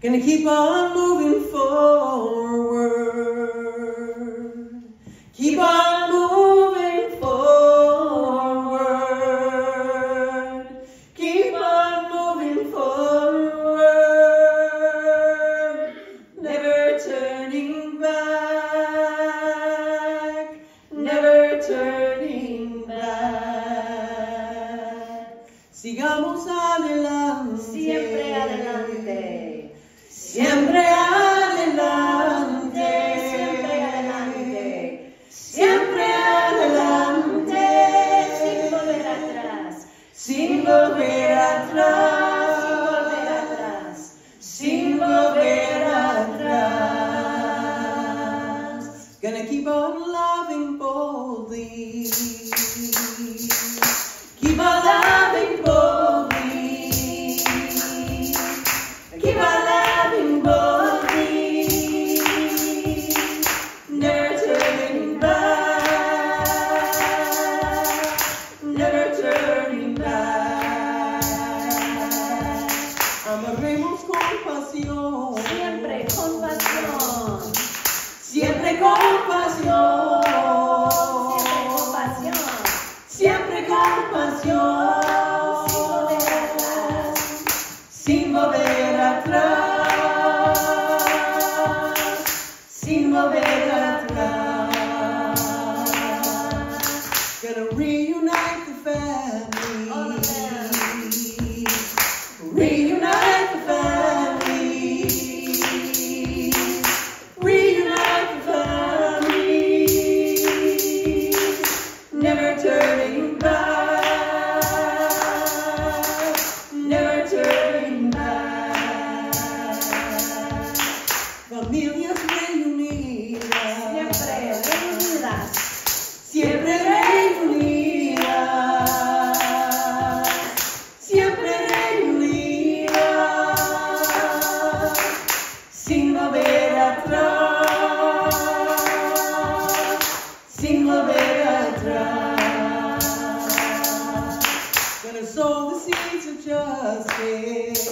Gonna keep on moving forward. Keep on keep on loving boldly. Keep on loving boldly. Keep on loving boldly. Never turning back. Never turning back. Amaremos con pasión. Gonna reunite the family. All of them. Reunite the family. Reunite the family. Never turning back. Never turning back. Familias reunidas. Siempre reunidas. Siempre reunidas. Atrás. Gonna sow the seeds of justice.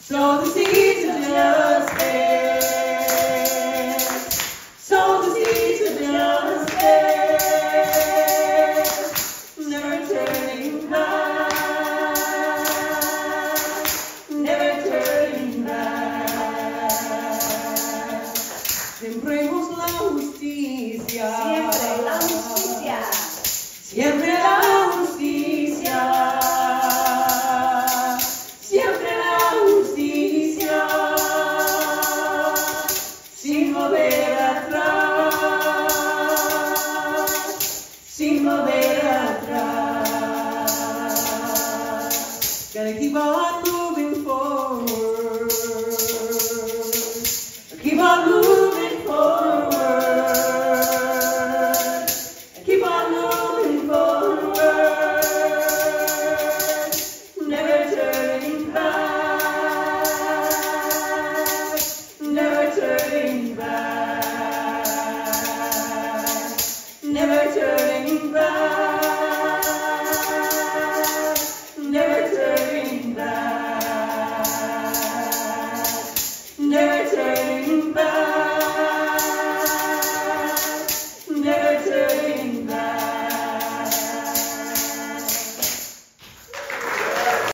Sow Siempre. La justicia. Siempre. la never turning back.